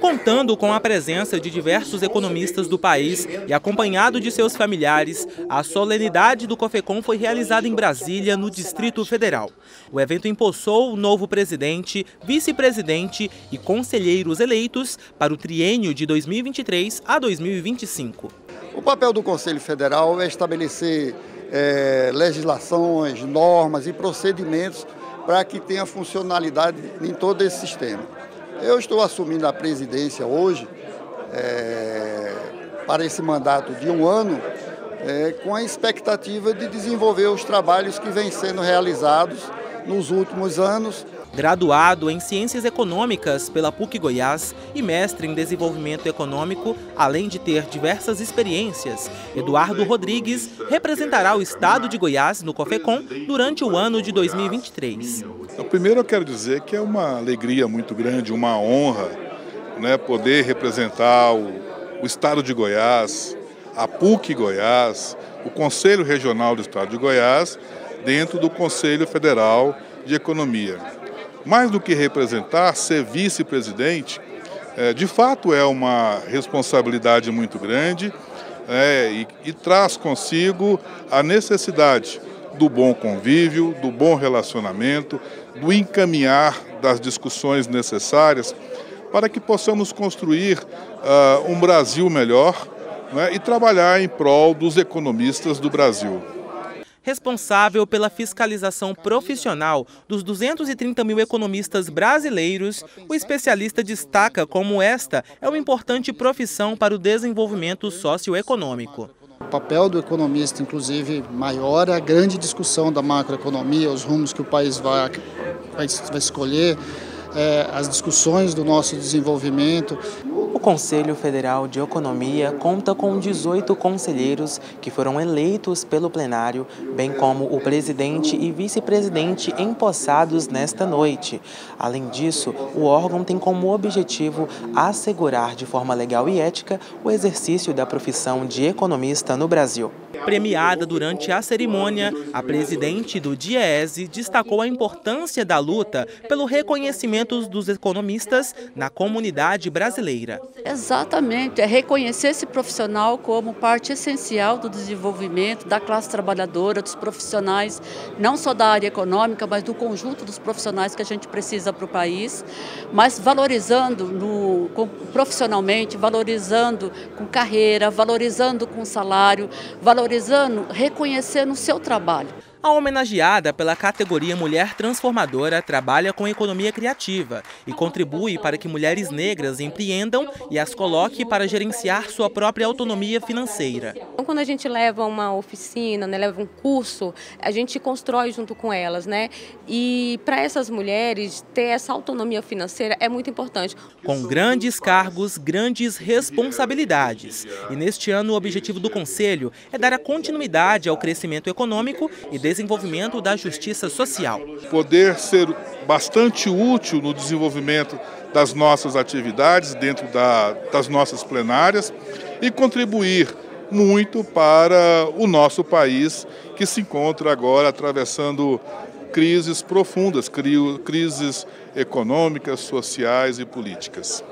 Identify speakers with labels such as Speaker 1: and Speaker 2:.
Speaker 1: Contando com a presença de diversos economistas do país e acompanhado de seus familiares, a solenidade do COFECOM foi realizada em Brasília, no Distrito Federal. O evento empossou o novo presidente, vice-presidente e conselheiros eleitos para o triênio de 2023 a 2025.
Speaker 2: O papel do Conselho Federal é estabelecer é, legislações, normas e procedimentos para que tenha funcionalidade em todo esse sistema. Eu estou assumindo a presidência hoje é, para esse mandato de um ano, é, com a expectativa de desenvolver os trabalhos que vêm sendo realizados nos últimos anos
Speaker 1: Graduado em Ciências Econômicas pela PUC Goiás e mestre em Desenvolvimento Econômico, além de ter diversas experiências, Eduardo Rodrigues representará o estado de Goiás no COFECOM durante o ano de 2023.
Speaker 3: Então, primeiro eu quero dizer que é uma alegria muito grande, uma honra né, poder representar o, o estado de Goiás, a PUC Goiás, o Conselho Regional do Estado de Goiás, dentro do Conselho Federal de Economia. Mais do que representar, ser vice-presidente, é, de fato é uma responsabilidade muito grande é, e, e traz consigo a necessidade do bom convívio, do bom relacionamento, do encaminhar das discussões necessárias para que possamos construir uh, um Brasil melhor né, e trabalhar em prol dos economistas do Brasil
Speaker 1: responsável pela fiscalização profissional dos 230 mil economistas brasileiros, o especialista destaca como esta é uma importante profissão para o desenvolvimento socioeconômico.
Speaker 4: Papel do economista, inclusive, maior é a grande discussão da macroeconomia, os rumos que o país vai, vai, vai escolher, é, as discussões do nosso desenvolvimento.
Speaker 1: Conselho Federal de Economia conta com 18 conselheiros que foram eleitos pelo plenário, bem como o presidente e vice-presidente empossados nesta noite. Além disso, o órgão tem como objetivo assegurar de forma legal e ética o exercício da profissão de economista no Brasil. Premiada durante a cerimônia, a presidente do DIEESE destacou a importância da luta pelo reconhecimento dos economistas na comunidade brasileira.
Speaker 5: Exatamente, é reconhecer esse profissional como parte essencial do desenvolvimento da classe trabalhadora, dos profissionais, não só da área econômica, mas do conjunto dos profissionais que a gente precisa para o país, mas valorizando no, profissionalmente, valorizando com carreira, valorizando com salário, valorizando valorizando, reconhecendo o seu trabalho.
Speaker 1: A homenageada pela categoria Mulher Transformadora trabalha com economia criativa e contribui para que mulheres negras empreendam e as coloque para gerenciar sua própria autonomia financeira.
Speaker 6: Então, quando a gente leva uma oficina, né, leva um curso, a gente constrói junto com elas, né? E para essas mulheres ter essa autonomia financeira é muito importante.
Speaker 1: Com grandes cargos, grandes responsabilidades. E neste ano o objetivo do Conselho é dar a continuidade ao crescimento econômico e desenvolvimento da justiça social.
Speaker 3: Poder ser bastante útil no desenvolvimento das nossas atividades dentro da, das nossas plenárias e contribuir muito para o nosso país que se encontra agora atravessando crises profundas, crises econômicas, sociais e políticas.